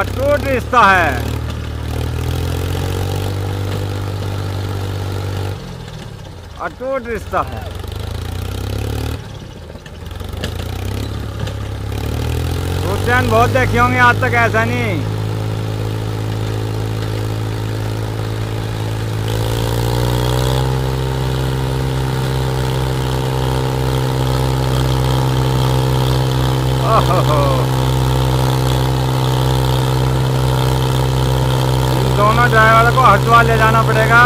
अटूट रिश्ता है। अटूट रिश्ता है। हुसैन बहुत देखे होंगे आज तक ऐसा नहीं ओहो इन दोनों ड्राइवर को हटवा ले जाना पड़ेगा।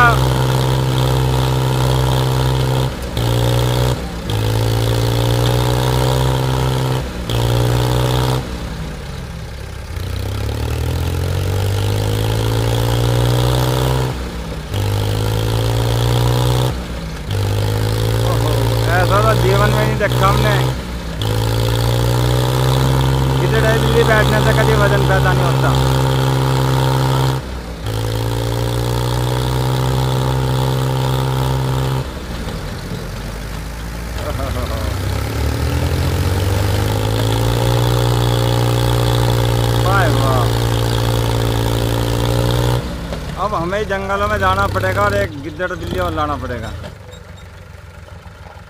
तो जीवन में नहीं देखा हमने। किसी दिल्ली बैठने से कभी वज़न पैदा नहीं होता। अब हमें जंगलों में जाना पड़ेगा और एक गिद्दड़ बिल्ली और लाना पड़ेगा।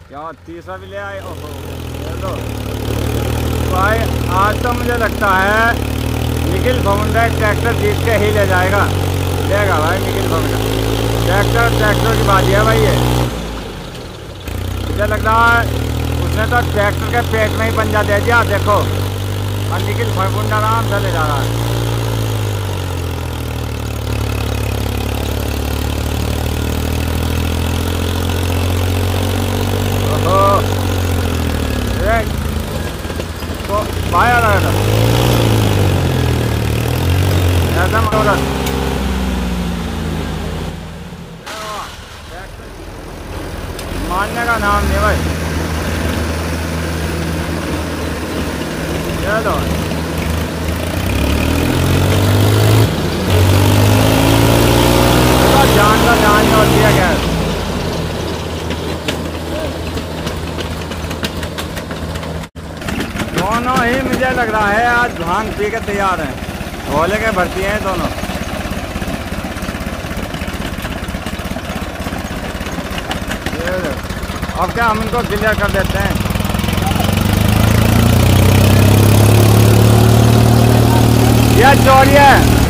क्या तीसरा भी ले आए, ओहो, लो भाई, आज तो मुझे लगता है निखिल भमुंडा ट्रैक्टर जीत के ही ले जाएगा। लेगा भाई निखिल भमुंडा ट्रैक्टर ट्रैक्टर की बात है भाई ये। मुझे लग रहा है उसने तो ट्रैक्टर के पेट में ही पंजा दे दिया, देखो। और निखिल भमुंडा आराम से ले जा रहा है ओहो ये तो बाहर आ रहा मनोरथ मानने का नाम नहीं भाई। चलो। जान का जान का दिया गया। दोनों ही मुझे लग रहा है आज भाँग पी के तैयार हैं। भोले के भर्ती हैं दोनों। अब क्या हम इनको क्लियर कर देते हैं? यह चोरी है।